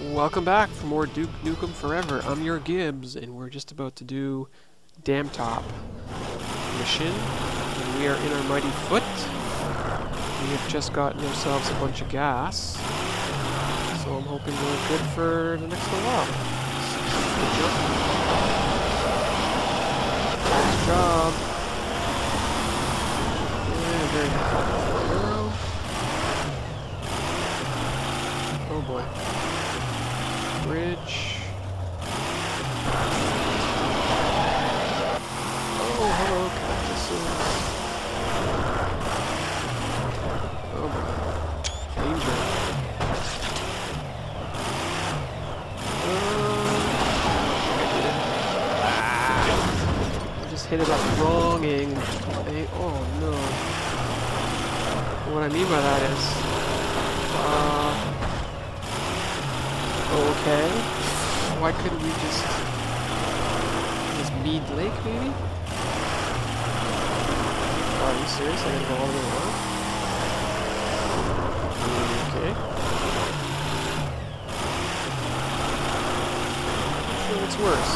Welcome back for more Duke Nukem Forever. I'm YourGibs, and we're just about to do Dam Top mission. And we are in our mighty foot. We have just gotten ourselves a bunch of gas. So I'm hoping we're good for the next little while. Good job. Nice job. Happy. Oh boy. Bridge. Oh, hello, cactuses. Oh boy. Danger. Uh, ah. I just hit it the wrong angle. Oh no. What I mean by that is, uh, okay. Why couldn't we just, just Mead Lake maybe? Are you serious? I gotta go all the way around? Okay. Think it's worse.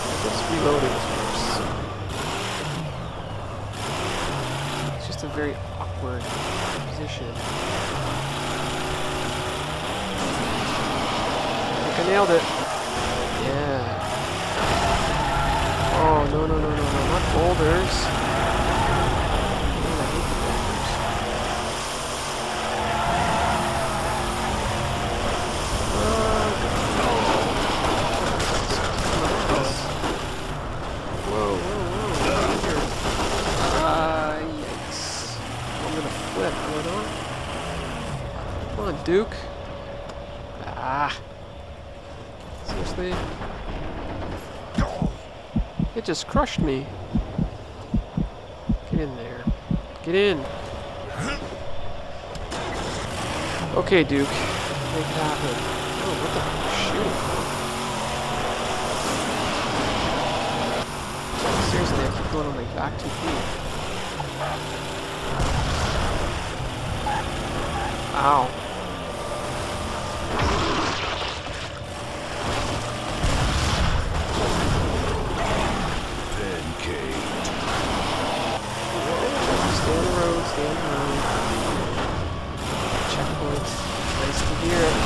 I guess reloading is worse. It's just a very awkward position. I nailed it. Yeah. Oh, no, no, no, no, no, not boulders. Man, I hate the boulders. Whoa, whoa, whoa. danger. Ah, yikes. I'm gonna flip, am I not? Come on, Duke. Ah. Seriously? It just crushed me. Get in there. Get in. Okay, Duke. Make it happen. Oh, what the fuck? Shooting. Seriously, I keep going on my back two feet. Ow. Pancake. Stay on the road, stay on the road. Checkpoints. Nice to hear it.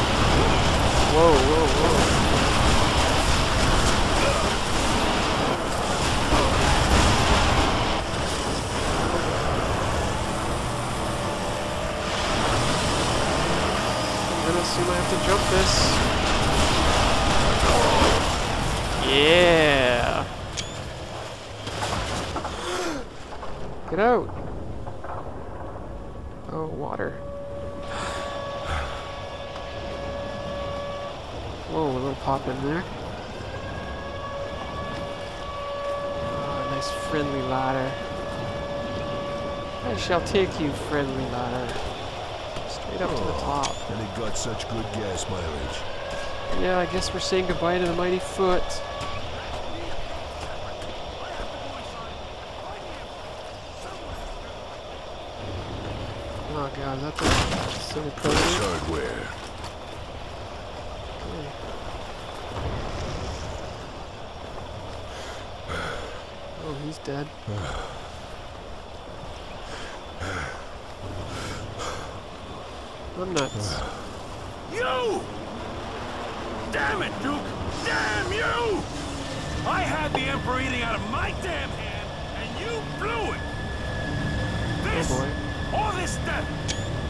Whoa, whoa, whoa. I'm gonna assume I have to jump this. Yeah. Get out. Oh, water. Whoa, a little pop in there. Oh, nice friendly ladder. I shall take you, friendly ladder. Straight up to the oh, top. And it got such good gas mileage. Yeah, I guess we're saying goodbye to the mighty foot. Oh god, that's a silly prototype. hardware. Oh, he's dead. I'm nuts. You! Damn it, Duke! Damn you! I had the Emperor eating out of my damn hand, and you blew it! This, oh, boy. all this death,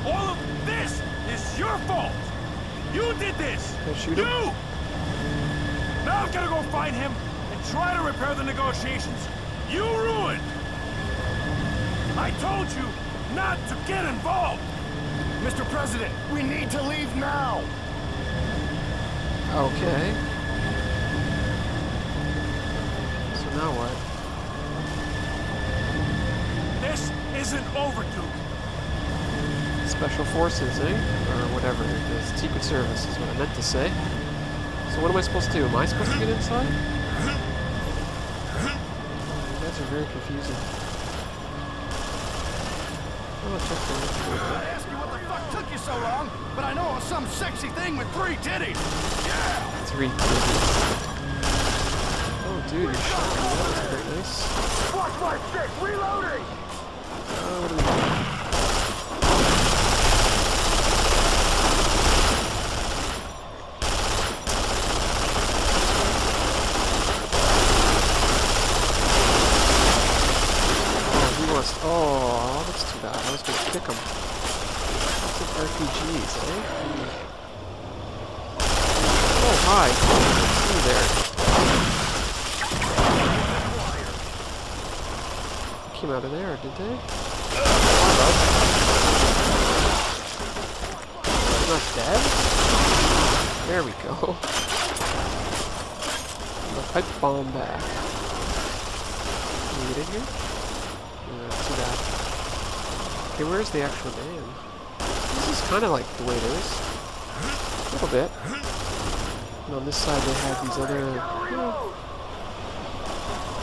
all of this is your fault! You did this! You! him? Now I've gotta go find him and try to repair the negotiations you ruined! I told you not to get involved! Mr. President, we need to leave now! Okay. So now what? This isn't over, Duke. Special forces, eh? Or whatever. The Secret Service is what I meant to say. So what am I supposed to do? Am I supposed to get inside? You guys are very confusing. Oh, checkpoint. I ask you what the took you so long, but I know it was some sexy thing with three titties. Yeah. Three digits. Oh, dude, you shot me. That was quite nice. Watch my stick! Reloading! Oh, what do we got? Oh, he wants. Oh, that's too bad. I was gonna kick him. RPGs, eh? Oh, hi. You there. Came out of there, did they? Not dead? There we go. A pipe bomb back. Can we get in here? Yeah, too bad. Okay, where's the actual dam? This is kind of like the way it is. A little bit. And on this side they have these other... yeah,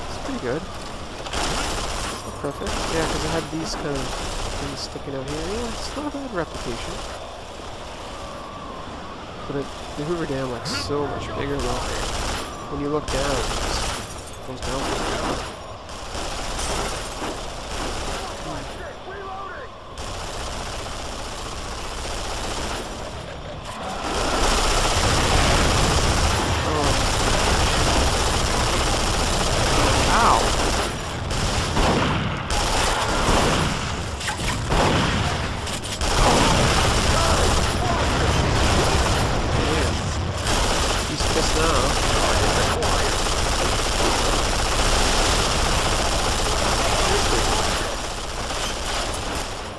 it's pretty good. Not perfect. Yeah, because it had these kind of things sticking out here. Yeah, it's not a bad replication. But it, the Hoover Dam looks so much bigger though. When you look down, it goes down. pretty far. Oh. Ow! Yeah. He's pissed now.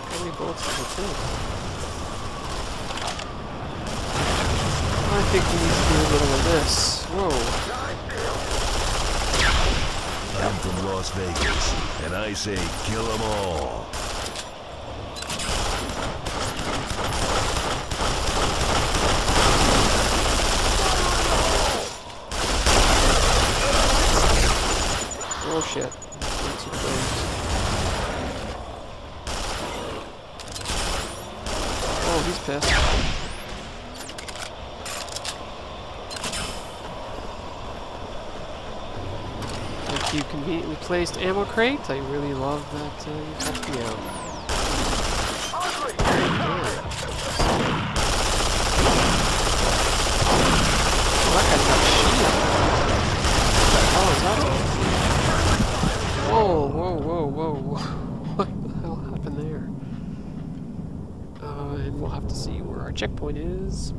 How many bullets does it take? I think we need to do a little of this. Whoa. I'm from Las Vegas, and I say kill 'em all. Oh shit. Way too close. Oh, he's pissed. Thank you, conveniently placed ammo crate. I really love that uh, you. Oh, that guy's got a shield. Oh, is that Whoa, whoa, whoa, whoa. What the hell happened there? Uh, and we'll have to see where our checkpoint is.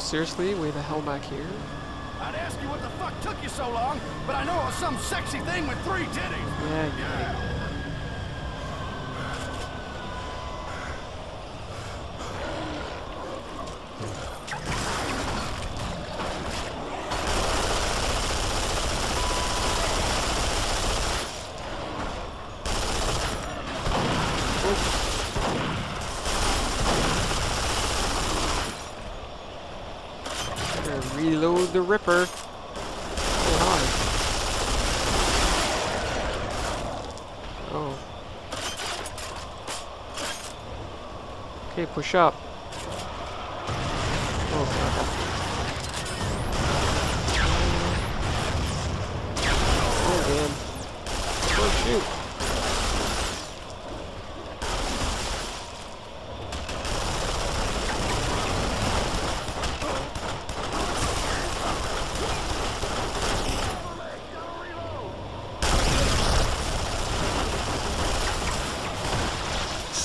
Seriously? Way the hell back here? I'd ask you what the fuck took you so long, but I know it was some sexy thing with three titties. Yeah, yeah. Gotta the Ripper. Oh. Okay, push up. Oh, God. Oh, damn. Oh, shoot.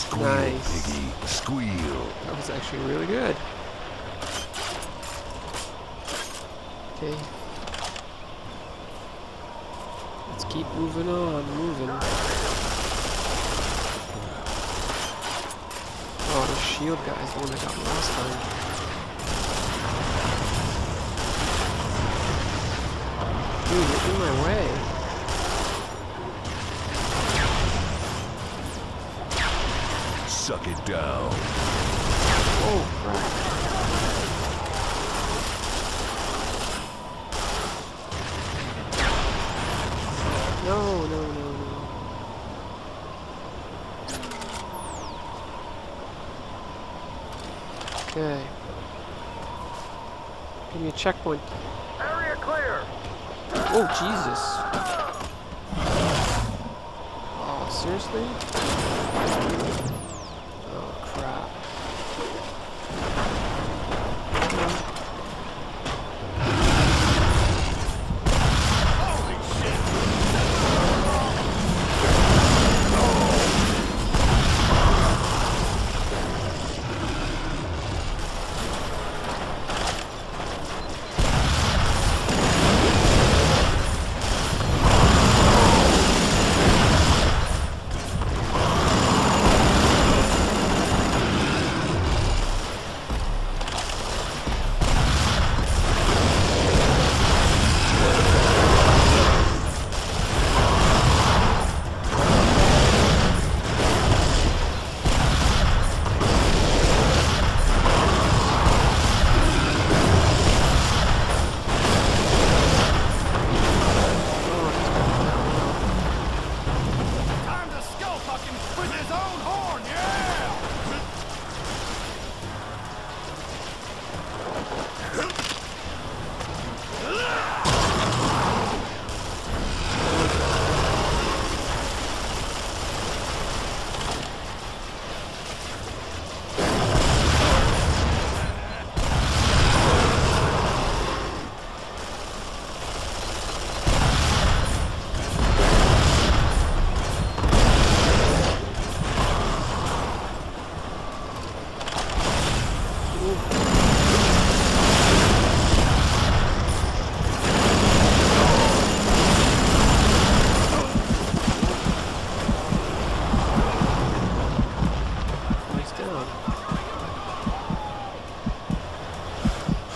Squeal, Nice. piggy, squeal. That was actually really good. Okay. Let's keep moving on, moving. Oh, the shield guy's the one that got last time. Dude, in my way. Suck it down. Oh, crap. No, no, no, no. Okay. Give me a checkpoint. Area clear. Oh, Jesus. Oh, seriously?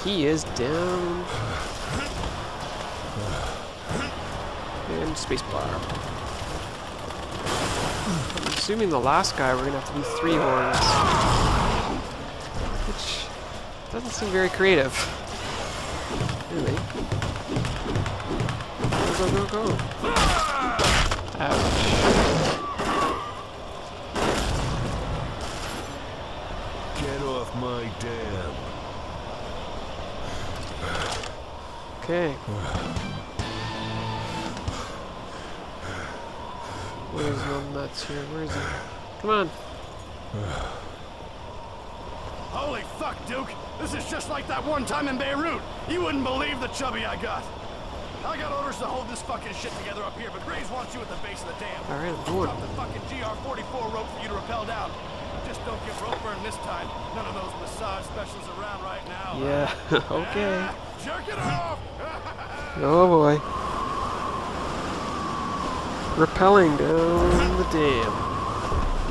He is down. And spacebar. I'm assuming the last guy we're gonna have to do three horns. Which doesn't seem very creative. Really. Go, go, go, go. Ouch. Get off my dam. Okay. Where's the nuts here? Where is he? Come on. Holy fuck, Duke! This is just like that one time in Beirut! You wouldn't believe the chubby I got! I got orders to hold this fucking shit together up here, but Graves wants you at the base of the dam. Alright, I'm going. Drop the fucking GR-44 rope for you to rappel down. Just don't get rope burn this time. None of those massage specials around right now. Yeah, okay. Ah, jerk it off! Oh boy. Repelling down the dam.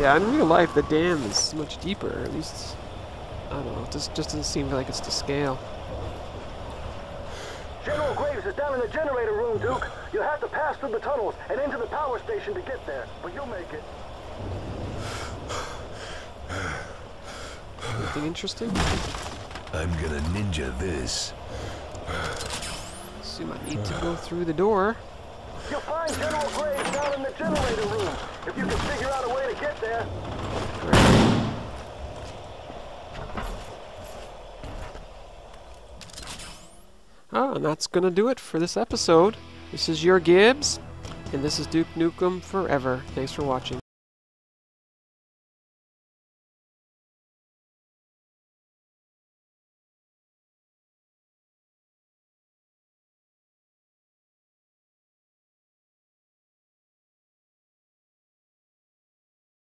Yeah, in real life, the dam is much deeper. At least, I don't know. It just, just doesn't seem like it's to scale. General Graves is down in the generator room, Duke. You'll have to pass through the tunnels and into the power station to get there, but you'll make it. Anything interesting? I'm gonna ninja this. Assume I need to go through the door. You'll find General Graves down in the generator room. If you can figure out a way to get there. Ah, and that's gonna do it for this episode. This is YourGibs, and this is Duke Nukem Forever. Thanks for watching.